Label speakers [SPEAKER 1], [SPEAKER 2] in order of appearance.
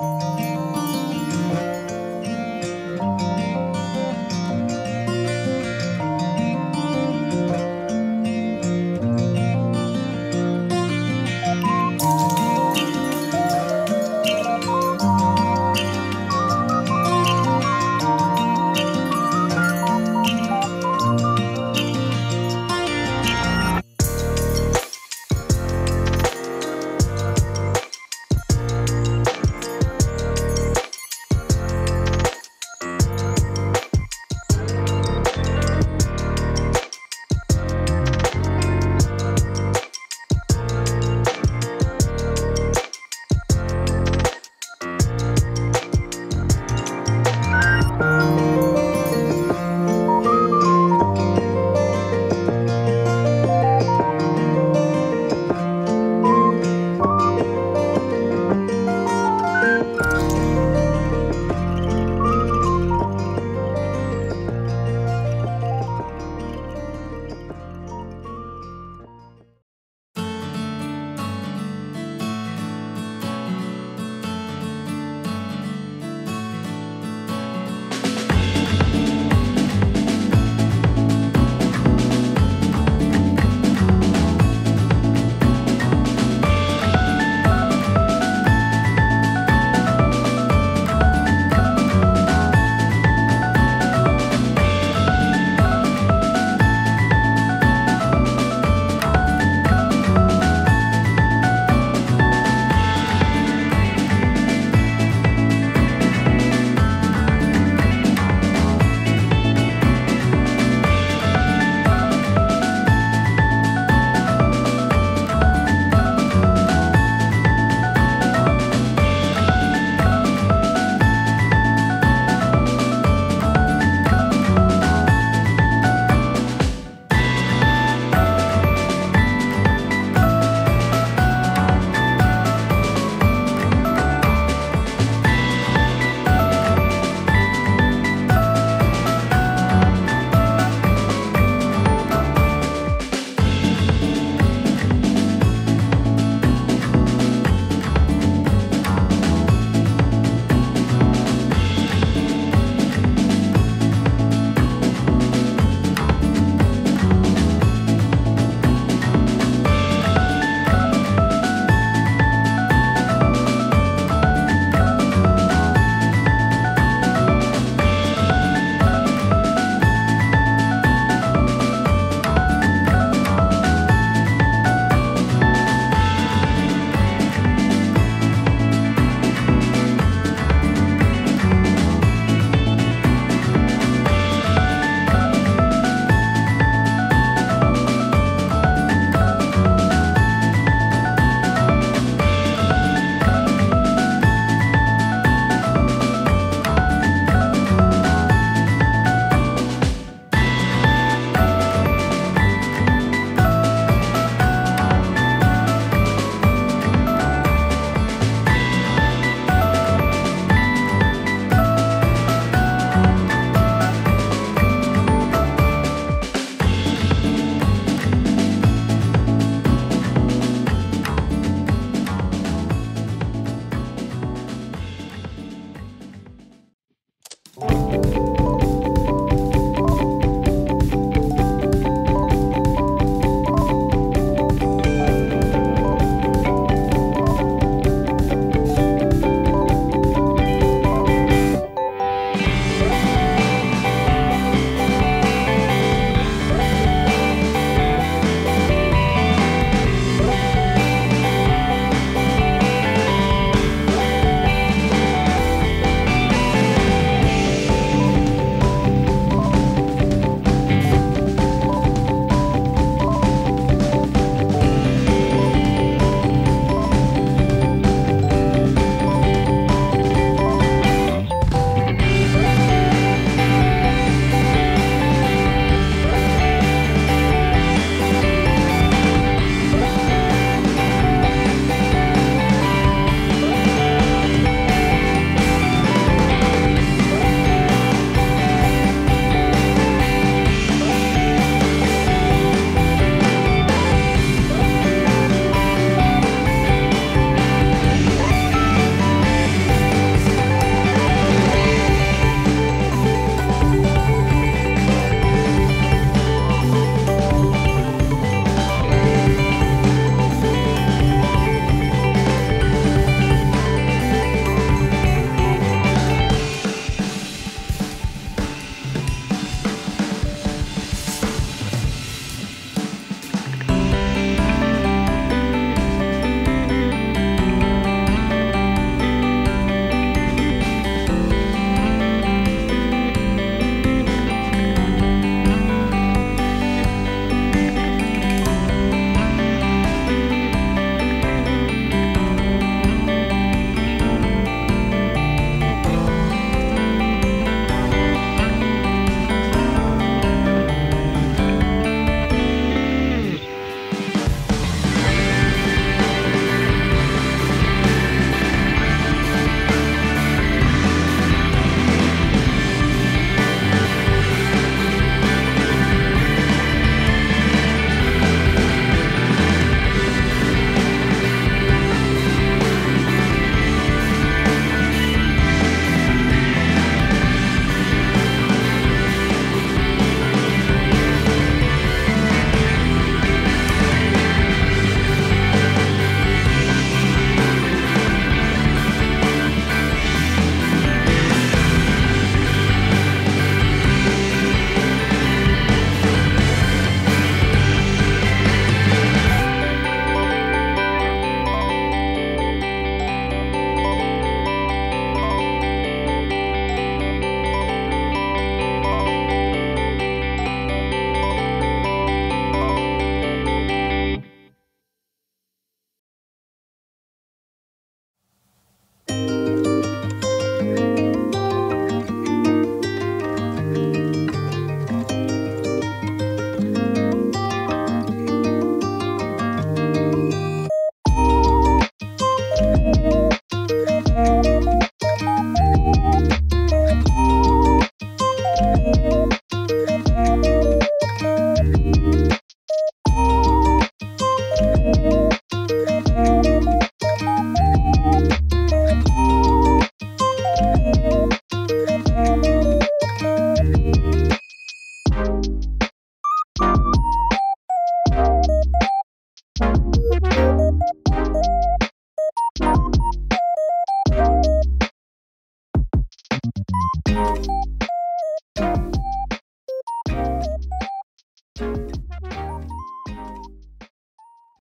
[SPEAKER 1] Música